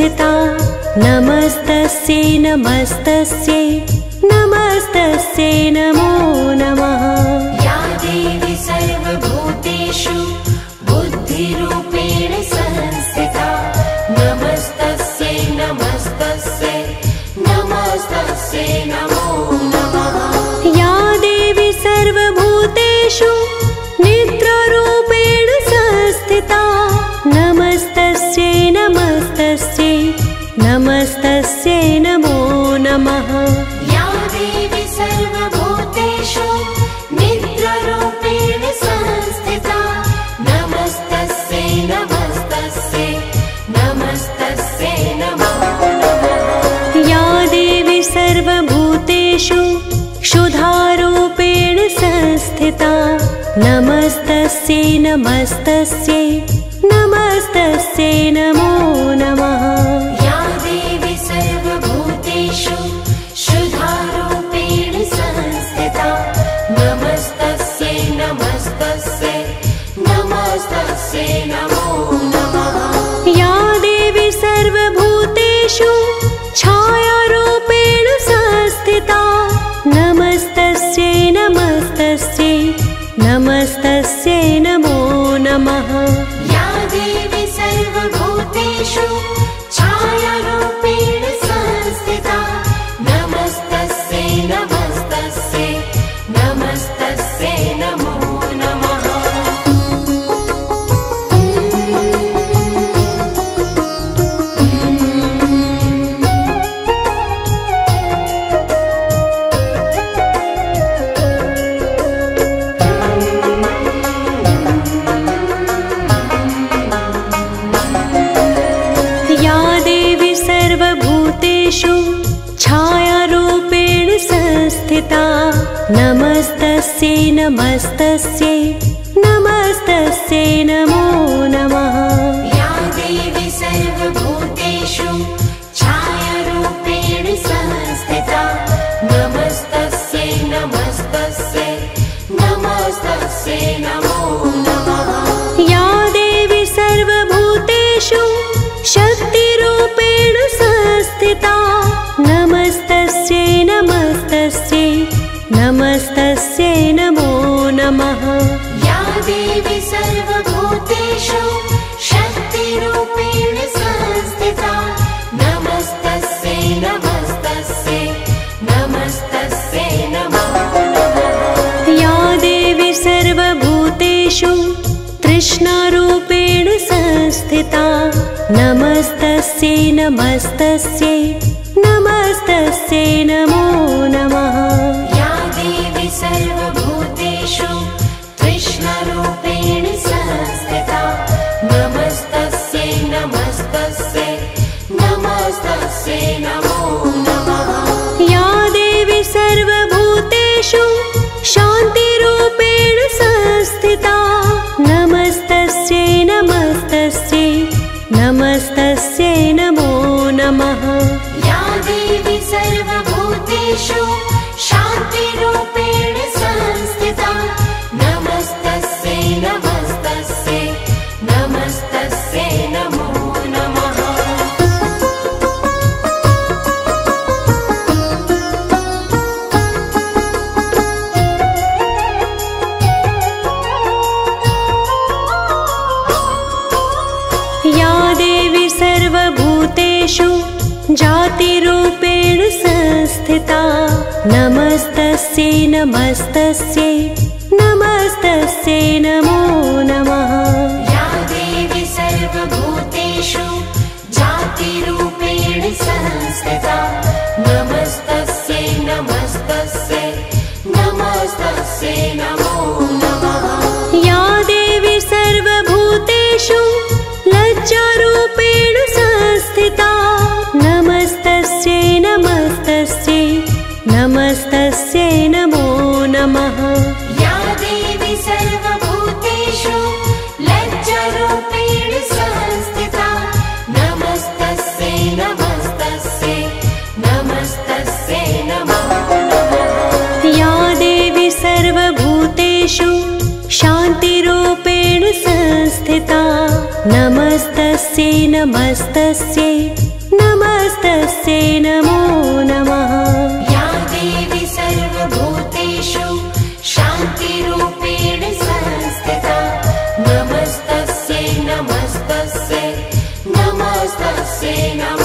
स्थिता नमस्तस्यै नमस्तस्यै नमस्तस्यै नमो नमः। या यादेव सर्वभूतेषु बुद्धिरूपेण संस्थिता नमस्तस्यै नमस्तस्यै नमस्तस्यै नमस्तस्य हस्तस्य se enamora. नमस्तस्यै या देवी सर्वभूतेषु जातिरूपेण संस्थिता। नमस्तस्यै नमस्तस्य। तस्यै नमो नमः। या देवी सर्वभूतेषु शान्तिरूपेण संस्थिता। नमस्तस्यै नमस्तस्यै नमस्तस्यै नमः।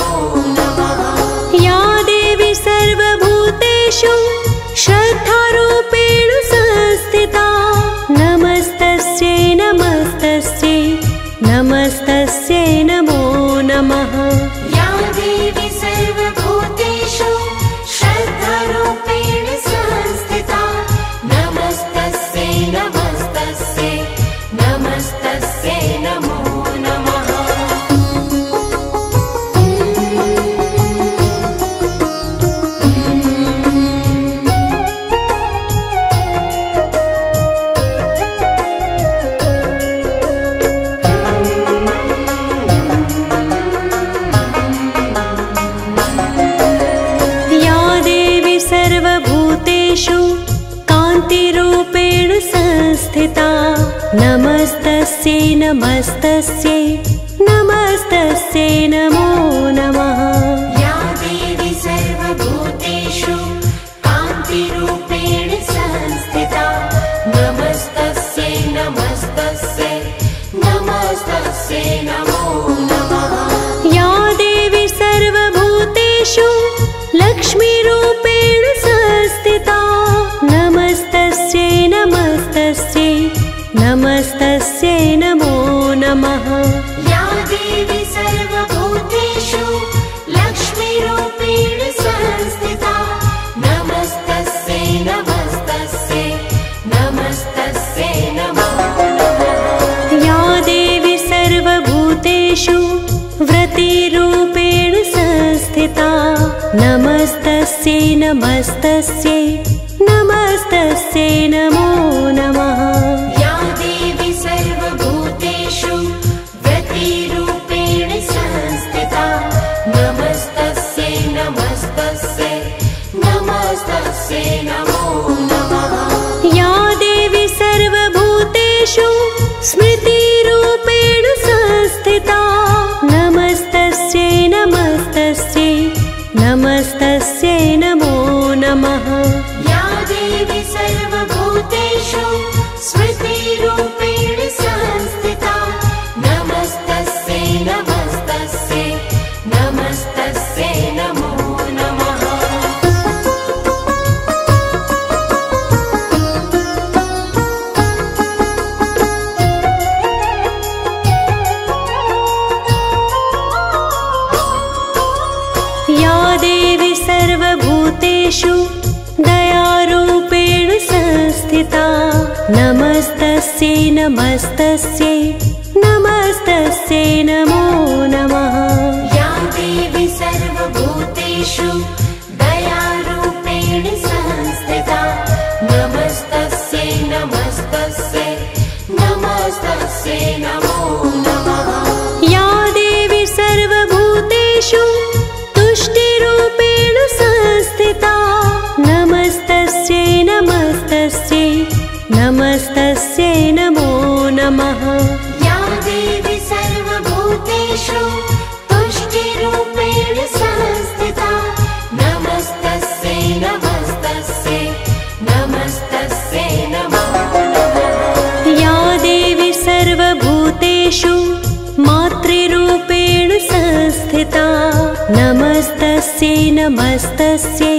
मस्तस्य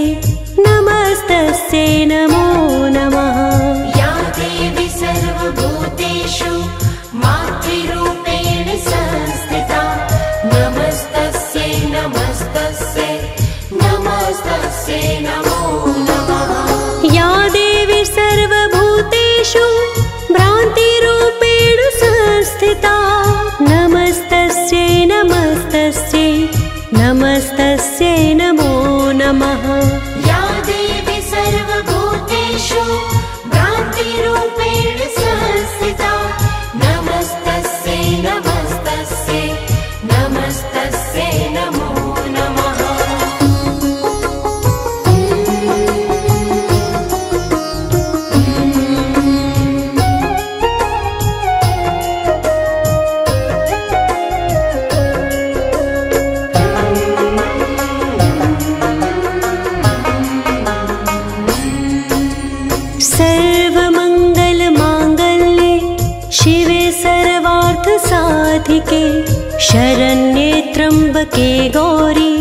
नेत्र्यम्म्बके गौरी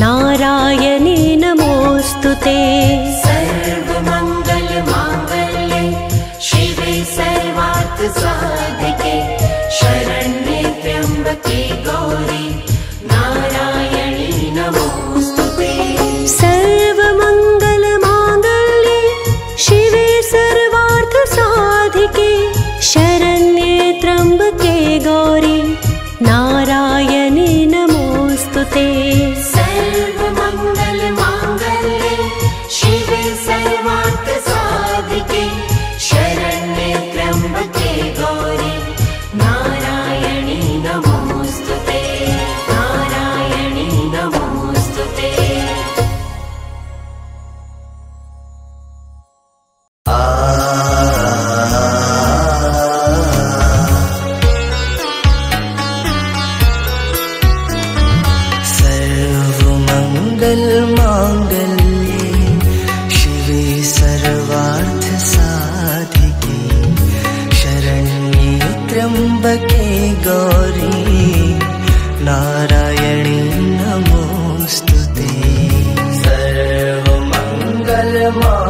नारायणे नमोऽस्तु ते। सर्वमङ्गले श्री सर्वात् त्र्यम्बके Gauri. Grandma.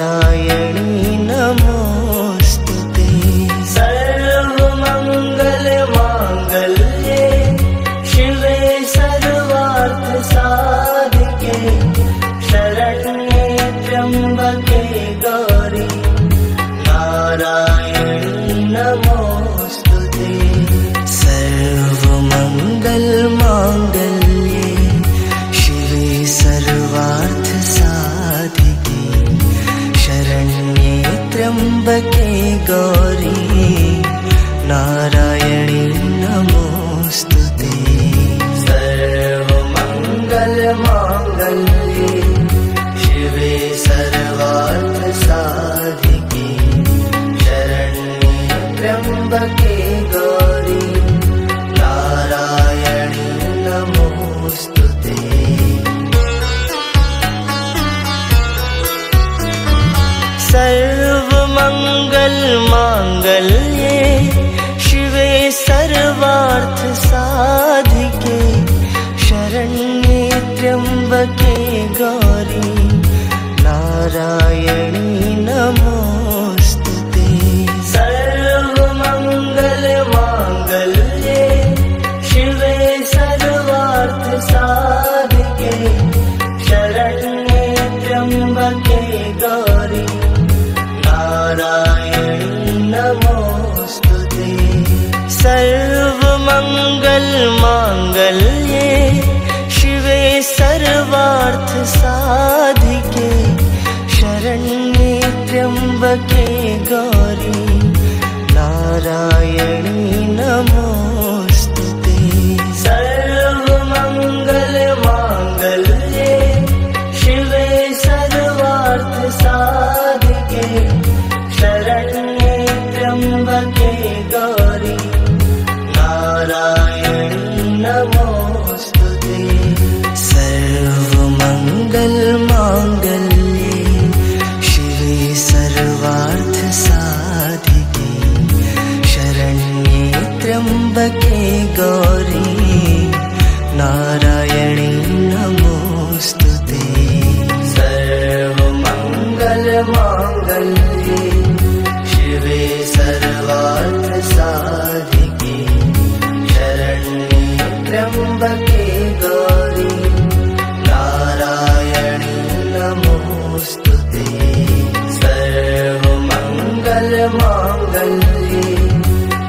ஆராய் but can't go. करा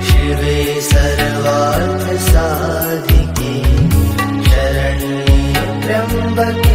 शिवे सर्वार्थसाधिके शरण्ये त्र्यम्बके।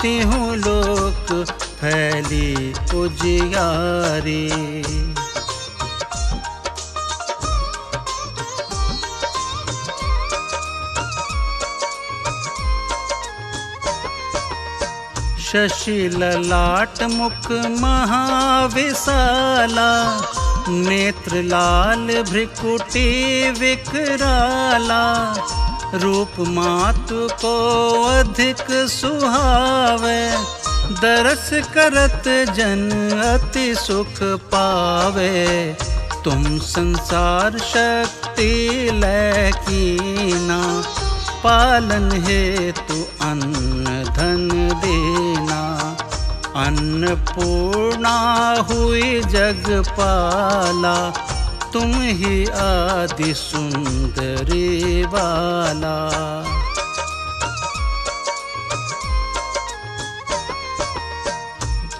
तिहु लोक फैली उजियारी। शशि ललाट मुख महाविशाला नेत्र लाल भ्रिकुटी विकराला। रूप मातु को अधिक सुहावे, दरस करत जन अति सुख पावे। तुम संसार शक्ति लैकीना पालन हेतु अन्न धन देना। अन्नपूर्णा हुई जगपाला तुम ही आदि सुंदरी वाला।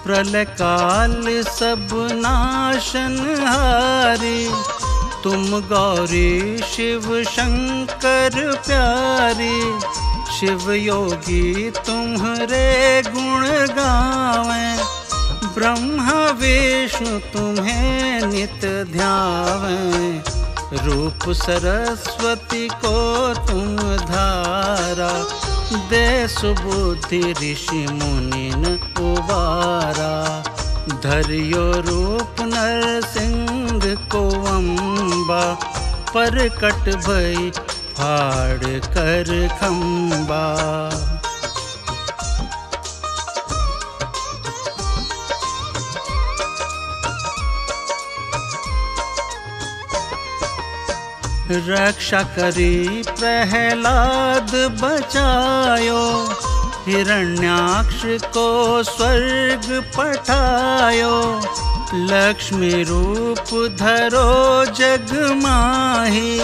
प्रलय काल सब नाशन हारी, तुम गौरी शिव शंकर प्यारी, शिव योगी तुम्हारे गुण गावें। ब्रह्मा विष्णु तुम्हें नित ध्यावें। रूप सरस्वती को तुम धारा, दे सुबुद्धि ऋषि मुनिन उबारा। धरियो रूप नरसिंह को अम्बा, परकट भई फाड़ कर खम्बा। रक्षा करी, प्रहलाद बचायो। हिरण्याक्ष को स्वर्ग पठायो। लक्ष्मी रूप धरो जग माही।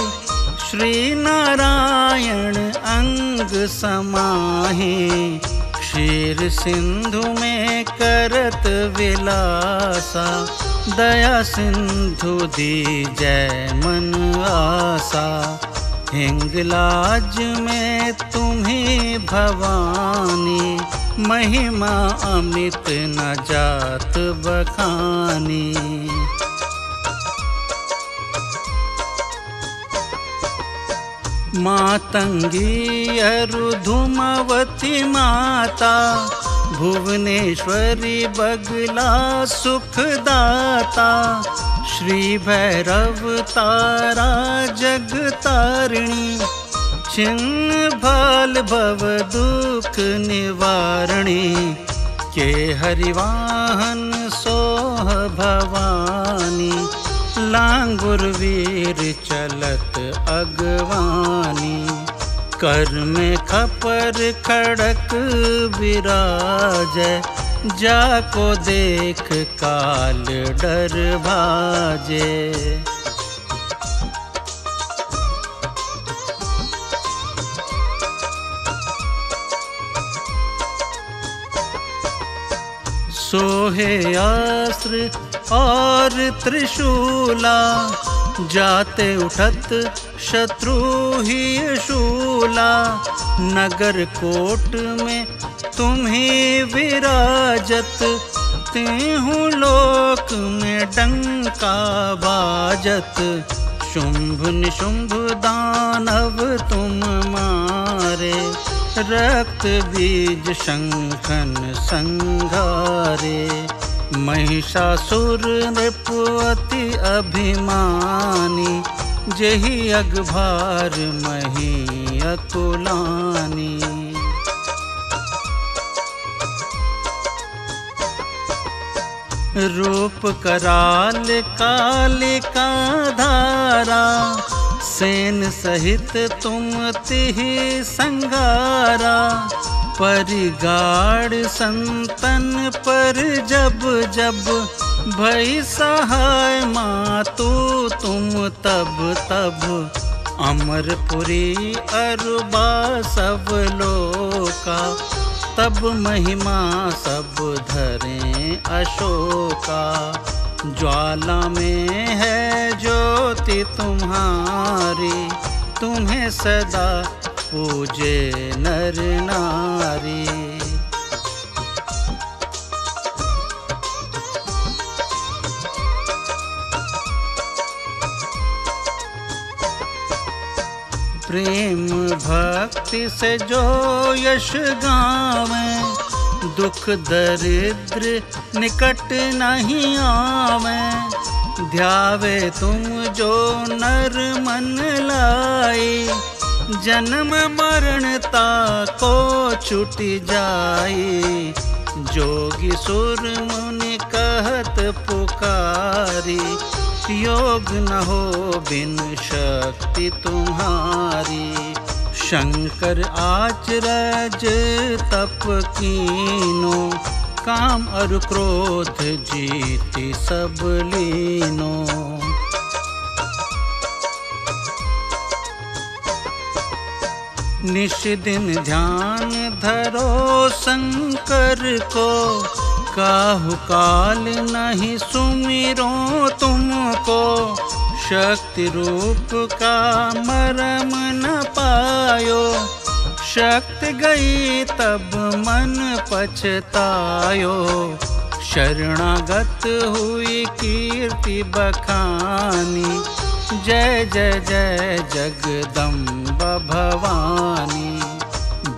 श्री नारायण अंग समाही। क्षीर सिंधु में करत विलासा। दया सिंधु दी जय मन आसा हिंगलाज में तुम्ही भवानी, महिमा अमित न जात बखानी। मातंगी अरुधुमवती माता भुवनेश्वरी बगला सुखदाता श्री भैरव तारा जगतारिणी। भाल भव दुख निवारणी के हरिवाहन सोह भवानी। लांगुर वीर चलत अगवानी कर में खपर खड़क विराज जाको देख काल डर भाजे। सोहे अस्त्र और त्रिशूला जाते उठत शत्रु ही शूला, नगर कोट में तुम ही विराजत तेहू लोक में डंका बाजत। शुंभ निशुंभ दानव तुम मारे, रक्त बीज शंखन संघारे। महिषासुर नृपति अभिमानी जही अगभार मही अकुलानी रूप कराल कालिका धारा, सेन सहित तुम तिहि संगारा। परिगाड़ संतन पर जब जब भई सहाय मातु, तुम तब तब अमरपुरी अरुबा सब लोका। तब महिमा सब धरे अशोका। ज्वाला में है ज्योति तुम्हारी, तुम्हें सदा पूजे नर नारी। प्रेम भक्ति से जो यश गावे, दुख दरिद्र निकट नहीं आवे। ध्यावे तुम जो नर मन लाई जन्म मरणता को छुट जाई जोगी सुर मुनि कहत पुकारी योग न हो बिन शक्ति तुम्हारी। शंकर आचरज तप कीनो, काम और क्रोध जीति सब लीनो। निश दिन ध्यान धरो शंकर को काहु काल नहीं सुमिरो तुमको। शक्ति रूप का मरम न पायो। शक्ति गई तब मन पछतायो। शरणागत हुई कीर्ति बखानी। जय जय जय जगदम्ब भवानी।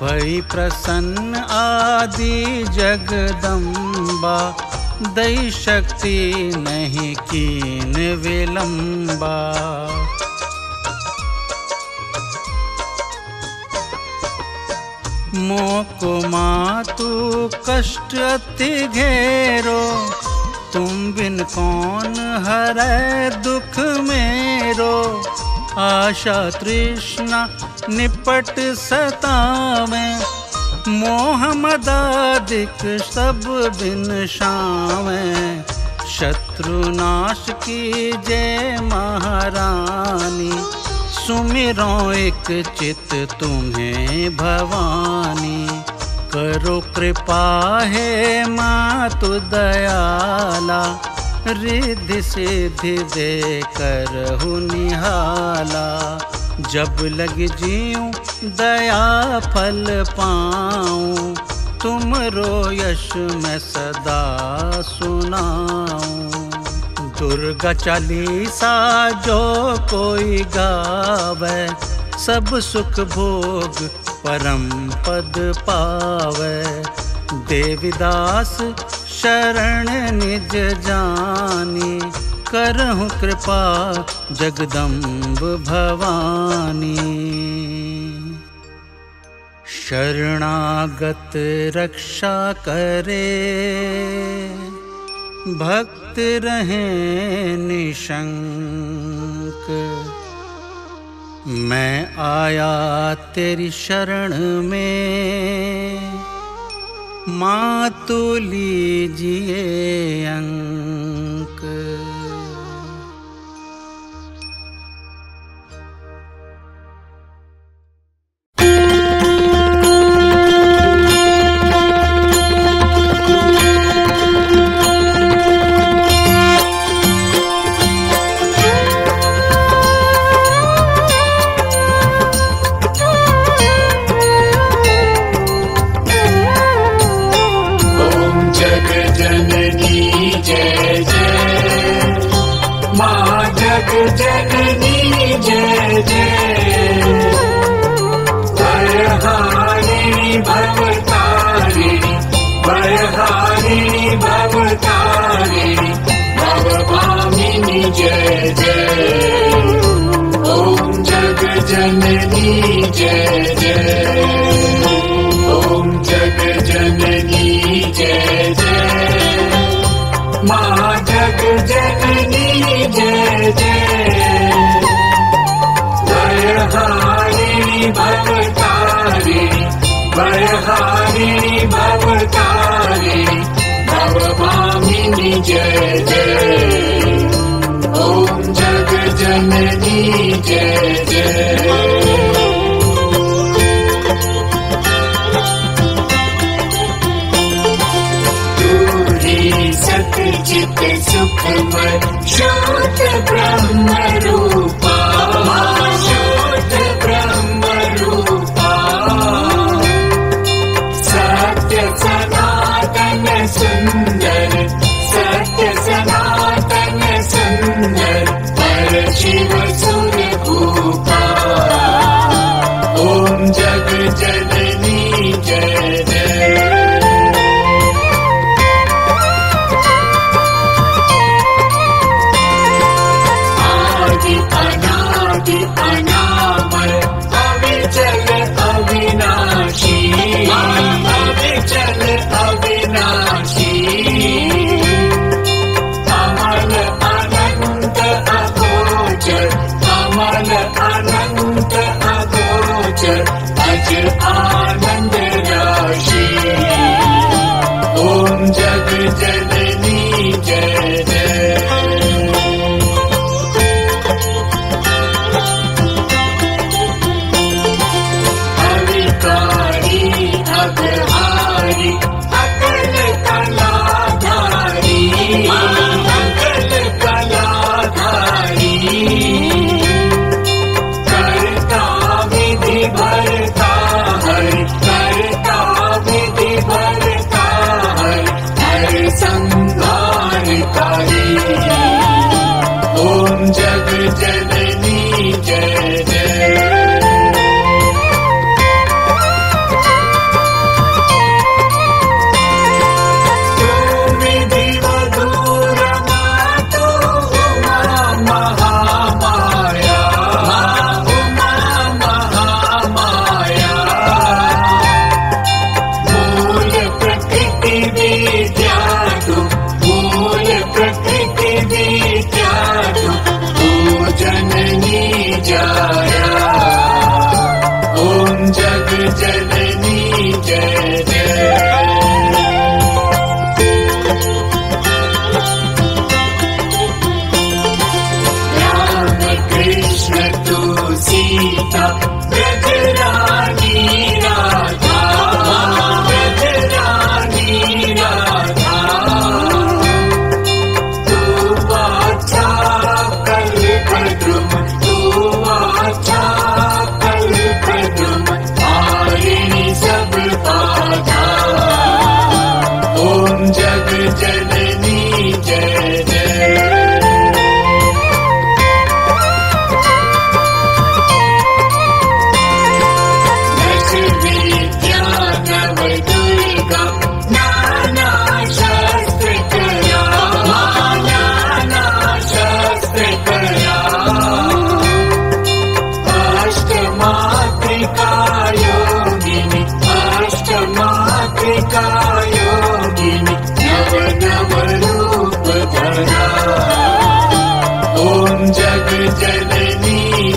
भई प्रसन्न आदि जगदम्बा, दई शक्ति नहीं कीन विलंबा। मोको मातु कष्ट अति घेरो, तुम बिन कौन हरै दुख मेरो। आशा तृष्णा निपट सतावे। मोह मदादिक सब बिन शावे। शत्रु नाश की जय महारानी। सुमिरो एक चित तुम्हें भवानी। करो कृपा है मातु दयाला। रिद्धि सिद्धि दे कर निहाला। जब लग जीऊं, दया फल पाऊँ तुम रो यश मैं सदा सुनाऊं। दुर्गा चालीसा जो कोई गावे, सब सुख भोग परम पद पावे। देविदास शरण निज जानी करहु कृपा जगदम्ब भवानी। शरणागत रक्षा करे, भक्त रहे निशंक। मैं आया तेरी शरण में, माँ तो लीजिए अंक जय जय। ॐ जग जननी जय जय। माँ जग जननी जय जय। भवतारिणी भयहारिणी भवतारिणी भवभामिनी जय जय। ॐ जग जननी जय जय सुखमय शोत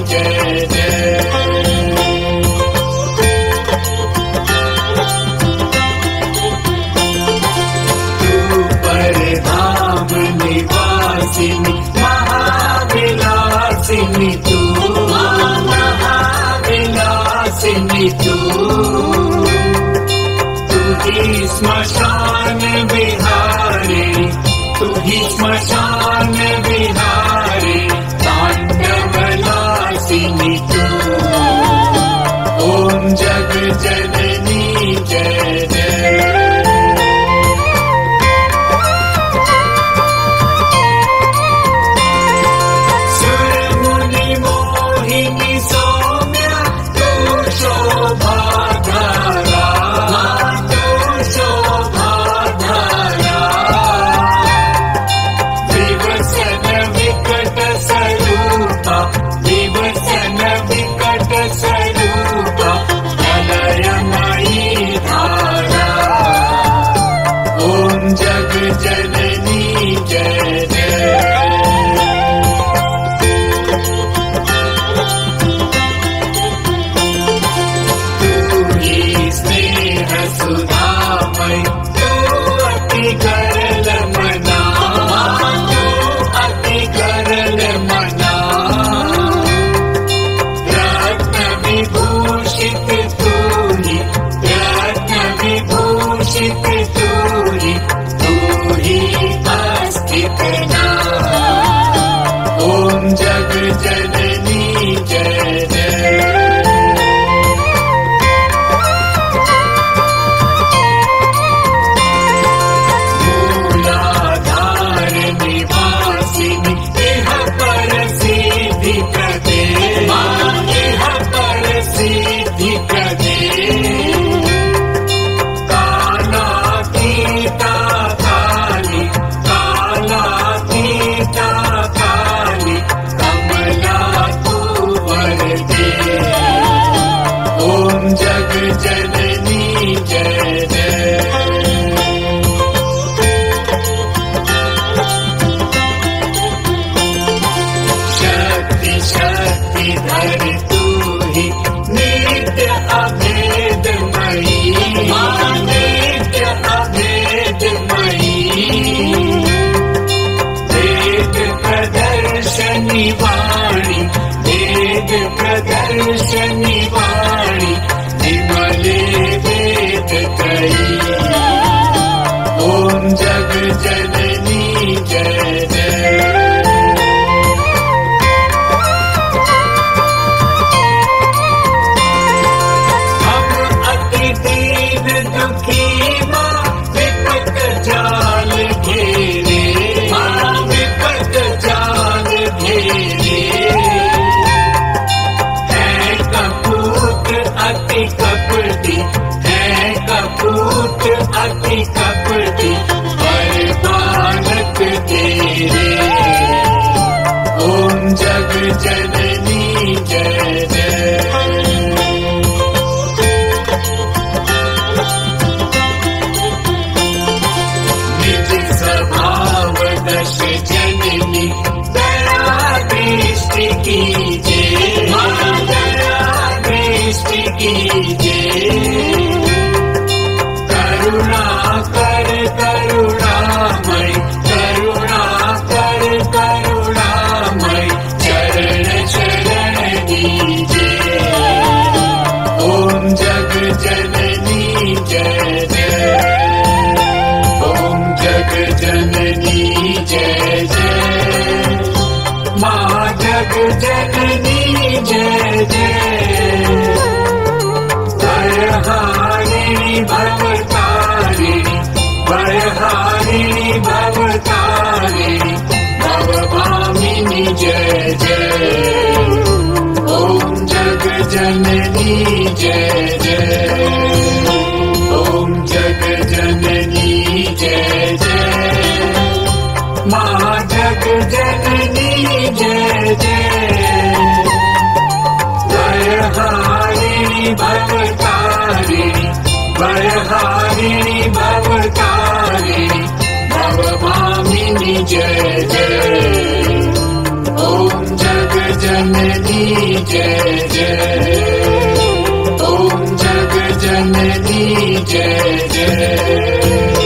yeah. जय जय। ॐ जग जननी जय जय। महा जग जननी जय जय। बहारी भकारी बि भवकारे भगवनि जय जय। ओं जग जननी जय जय। जननी जय जय